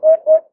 what, what, what?